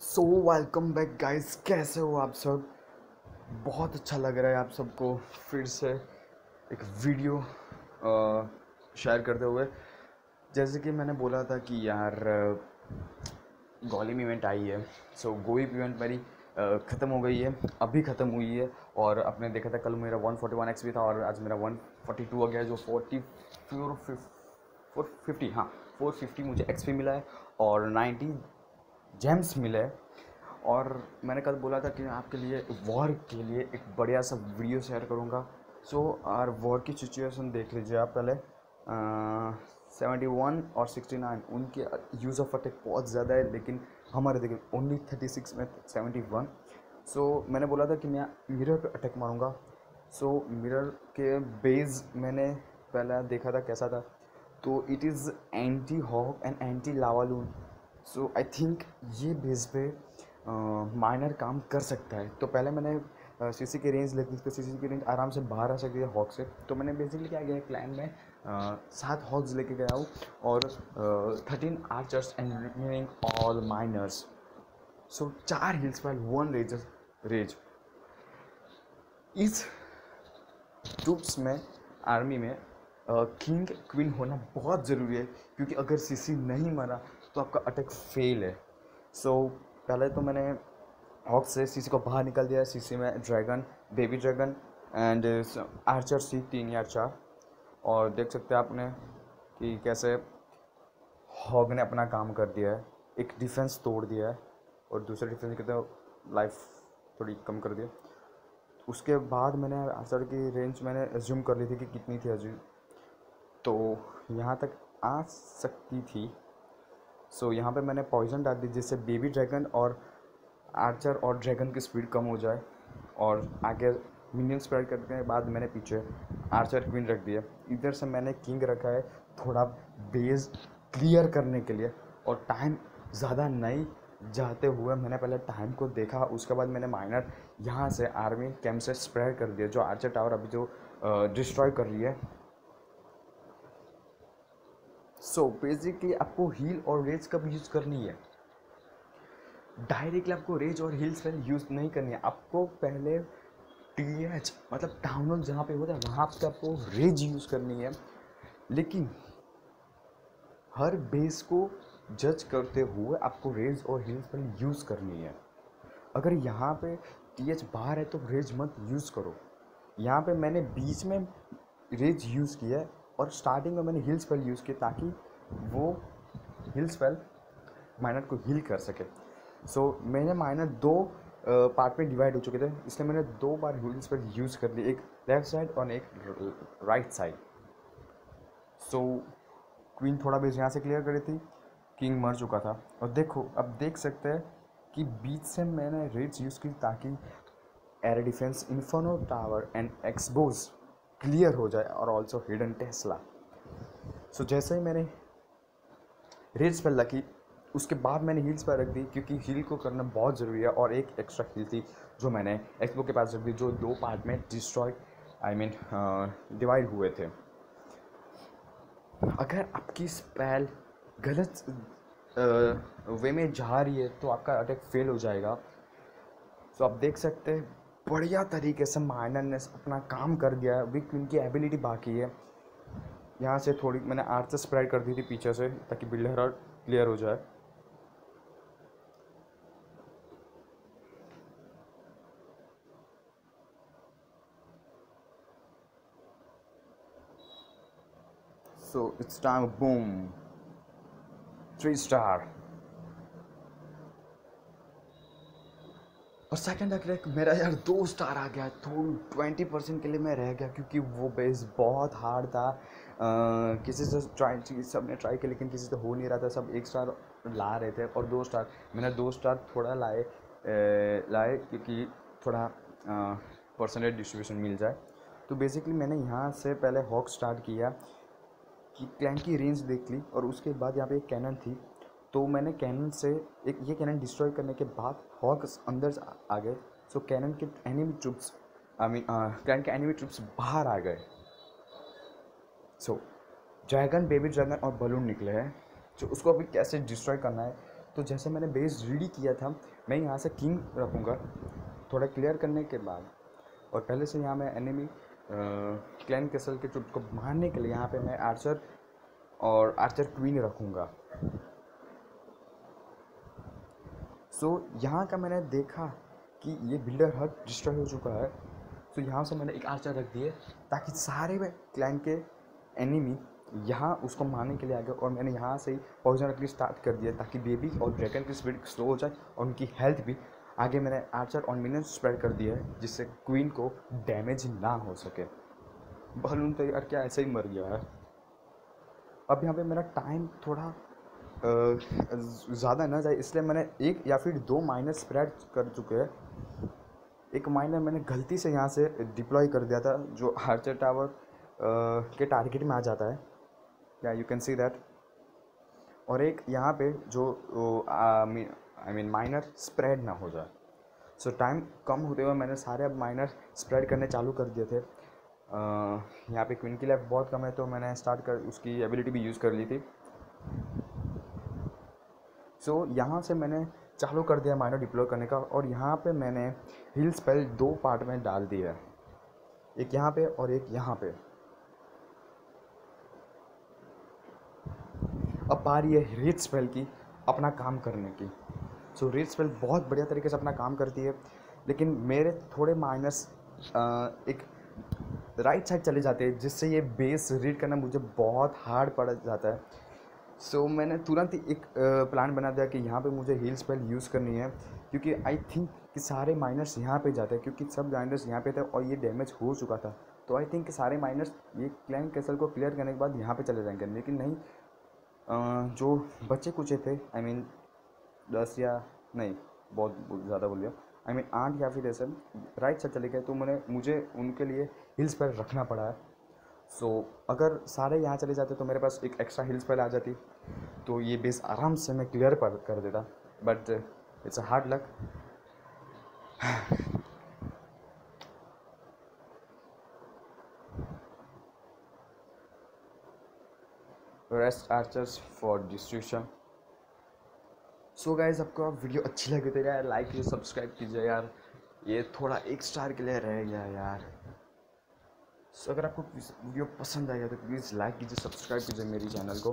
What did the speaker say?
So welcome back guys कैसे हो आप सब? बहुत अच्छा लग रहा है आप सबको फिर से एक वीडियो शेयर करते हुए। जैसे कि मैंने बोला था कि यार गॉलिम इवेंट आई है। सो so, गोइप इवेंट मेरी ख़त्म हो गई है। अभी ख़त्म हुई है। और आपने देखा था कल मेरा 141 एक्स भी था और आज मेरा 142 आ गया जो 40 फोर फोर फिफ्टी हाँ 450 मुझे एक्स मिला है। और 90 जेम्स मिले। और मैंने कल बोला था कि मैं आपके लिए वॉर के लिए एक बढ़िया सा वीडियो शेयर करूँगा। सो और वॉर की सिचुएशन देख लीजिए आप पहले। सेवेंटी वन और सिक्सटी नाइन उनके यूज़ ऑफ़ अटैक बहुत ज़्यादा है, लेकिन हमारे देखिए ओनली थर्टी सिक्स में सेवेंटी वन सो मैंने बोला था कि मैं मिरर पे अटैक मारूँगा। सो मिरर के बेस मैंने पहले देखा था कैसा था। तो it is anti hog and anti lavaloon so I think ये बेस पे माइनर काम कर सकता है। तो पहले मैंने सी सी की रेंज लेती तो सी की रेंज आराम से बाहर आ सकती है। हॉक से तो मैंने बेसिकली क्या किया प्लान में सात हॉक्स लेके गया हूँ और thirteen archers and all miners so चार हिल्स पर वन रेज रेज इस ट्रूप्स में आर्मी में किंग क्वीन होना बहुत ज़रूरी है क्योंकि अगर सीसी नहीं मरा तो आपका अटैक फेल है। सो so, पहले तो मैंने हॉक से सीसी को बाहर निकल दिया। सीसी में dragon baby dragon and archer सी तीन या चार। और देख सकते हैं आपने कि कैसे हॉग ने अपना काम कर दिया है। एक डिफेंस तोड़ दिया है और दूसरे डिफेंस की तो लाइफ थोड़ी कम कर दिया उसके बाद मैंने आर्चर की रेंज मैंने एज्यूम कर ली थी कि कितनी थी अजूम तो यहाँ तक आ सकती थी। सो so, यहाँ पे मैंने पॉइजन डाल दी जिससे बेबी ड्रैगन और आर्चर और ड्रैगन की स्पीड कम हो जाए और आगे मिनियन स्प्रेड करने के बाद मैंने पीछे आर्चर क्वीन रख दिया। इधर से मैंने किंग रखा है थोड़ा बेस क्लियर करने के लिए और टाइम ज़्यादा नहीं जाते हुए मैंने पहले टाइम को देखा उसके बाद मैंने माइनर यहाँ से आर्मी कैम्प से स्प्रेड कर दिया जो आर्चर टावर अभी जो डिस्ट्रॉय कर रही है। सो so, बेसिकली आपको हील और रेज कब यूज़ करनी है? डायरेक्टली आपको रेज और हील स्पेल यूज़ नहीं करनी है। आपको पहले टी एच मतलब डाउनलोड जहाँ पे होता है वहाँ पे आपको रेज यूज़ करनी है। लेकिन हर बेस को जज करते हुए आपको रेज और हील स्पेल यूज़ करनी है। अगर यहाँ पे टी एच बाहर है तो रेज मत यूज़ करो। यहाँ पे मैंने बीच में रेज यूज़ किया है। और स्टार्टिंग में मैंने हिल स्पेल यूज़ किया ताकि वो हिल स्पेल माइनर को हील कर सके। सो so, मैंने माइनर दो पार्ट में डिवाइड हो चुके थे इसलिए मैंने दो बार हिल स्पेल यूज़ कर ली एक लेफ़्ट साइड और एक राइट साइड सो क्वीन थोड़ा बेस यहाँ से क्लियर करी थी किंग मर चुका था। और देखो अब देख सकते हैं कि बीच से मैंने रेड्स यूज़ की ताकि air defense inferno tower and X bows clear हो जाए और ऑल्सो हिडन टेस्ला सो जैसे ही मैंने रील्स पर लगी, उसके बाद मैंने हील्स पर रख दी क्योंकि हील को करना बहुत ज़रूरी है और एक एक्स्ट्रा हील थी जो मैंने एक्सपो के पास रख दी, जो दो पार्ट में डिस्ट्रॉय आई मीन डिवाइड हुए थे। अगर आपकी स्पेल गलत वे में जा रही है तो आपका अटैक फेल हो जाएगा। तो आप देख सकते हैं बढ़िया तरीके से माइनर ने अपना काम कर दिया है। अभी उनकी एबिलिटी बाकी है। यहाँ से थोड़ी, मैंने आर्ट से स्प्रेड कर दी थी पीछे से, ताकि बिल्डर क्लियर हो जाए। So, it's time, boom. Three star. और सेकंड अटैक मेरा यार दो स्टार आ गया तो ट्वेंटी परसेंट के लिए मैं रह गया क्योंकि वो बेस बहुत हार्ड था। आ, किसी से ट्राई सबने ट्राई किया लेकिन किसी से हो नहीं रहा था। सब एक स्टार ला रहे थे और दो स्टार मैंने दो स्टार थोड़ा लाए लाए क्योंकि थोड़ा परसेंटेज डिस्ट्रीब्यूशन मिल जाए। तो बेसिकली मैंने यहाँ से पहले हॉक स्टार्ट किया कि क्लैंक की रेंज देख ली और उसके बाद यहाँ पे एक कैनन थी। तो मैंने कैनन से एक, ये कैनन डिस्ट्रॉय करने के बाद हॉक्स अंदर आ गए। सो कैनन के enemy troops I mean cannon के एनिमी ट्रूप्स बाहर आ गए। सो ड्रैगन बेबी ड्रैगन और बलून निकले हैं। जो उसको अभी कैसे डिस्ट्रॉय करना है? तो जैसे मैंने बेस रेडी किया था, मैं यहाँ से किंग रखूँगा, थोड़ा क्लियर करने के बाद। और पहले से यहाँ मैं एनिमी क्लैन कैसल के चुट को मारने के लिए यहाँ पे मैं आर्चर और आर्चर क्वीन रखूँगा। सो so, यहाँ का मैंने देखा कि ये बिल्डर हट डिस्ट्रॉय हो चुका है। तो so, यहाँ से मैंने एक आर्चर रख दिए ताकि सारे क्लैन के एनिमी यहाँ उसको मारने के लिए आ गए और मैंने यहाँ से ही पॉइजन रखनी स्टार्ट कर दिया ताकि बेबी और ड्रैगन की स्पीड स्लो हो जाए और उनकी हेल्थ भी। आगे मैंने आर्चर और मिनियन स्प्रेड कर दिया है जिससे क्वीन को डैमेज ना हो सके। बलून तो यार क्या ऐसे ही मर गया है। अब यहाँ पे मेरा टाइम थोड़ा ज़्यादा ना जाए, इसलिए मैंने एक या फिर दो माइनर स्प्रेड कर चुके हैं। एक माइनर मैंने गलती से यहाँ से डिप्लॉय कर दिया था, जो आर्चर टावर के टारगेट में आ जाता है। या यू कैन सी दैट और एक यहाँ पे जो आई मीन माइनर स्प्रेड ना हो जाए। सो टाइम कम होते हुए मैंने सारे अब माइनर स्प्रेड करने चालू कर दिए थे। यहाँ पे क्विन की लाइफ बहुत कम है तो मैंने स्टार्ट कर, उसकी एबिलिटी भी यूज़ कर ली थी। सो so, यहाँ से मैंने चालू कर दिया माइनर डिप्लॉय करने का और यहाँ पे मैंने हिल स्पेल दो पार्ट में डाल दिया एक यहाँ पे और एक यहाँ पे। अब बारी है रेड स्पेल की अपना काम करने की। सो रेड स्पेल बहुत बढ़िया तरीके से अपना काम करती है लेकिन मेरे थोड़े माइनस एक राइट साइड चले जाते हैं जिससे ये बेस रीड करना मुझे बहुत हार्ड पड़ जाता है। सो so, मैंने तुरंत एक प्लान बना दिया कि यहाँ पे मुझे हील स्पेल यूज़ करनी है क्योंकि आई थिंक कि सारे माइनर्स यहाँ पे जाते हैं क्योंकि सब माइनर्स यहाँ पे थे और ये डैमेज हो चुका था। तो आई थिंक सारे माइनर्स ये क्लैन कैसल को क्लियर करने के बाद यहाँ पे चले जाएँगे। लेकिन नहीं जो बच्चे कुछ थे आई I मीन mean, दस या नहीं बहुत ज़्यादा बोल दिया। आई मीन आठ या फिर ऐसे राइट साइड चले गए तो मैंने मुझे उनके लिए हिल्स पर रखना पड़ा है। सो so, अगर सारे यहाँ चले जाते तो मेरे पास एक एक्स्ट्रा हिल्स पर आ जाती। तो ये बेस आराम से मैं क्लियर पर कर देता। But it's a hard luck rest archers for distribution so guys आपको आप वीडियो अच्छी लगी तो यार लाइक कीजिए सब्सक्राइब कीजिए यार। ये थोड़ा एक स्टार के लिए रह गया यार। सो अगर आपको वीडियो पसंद आएगा तो प्लीज़ लाइक कीजिए सब्सक्राइब कीजिए मेरी चैनल को।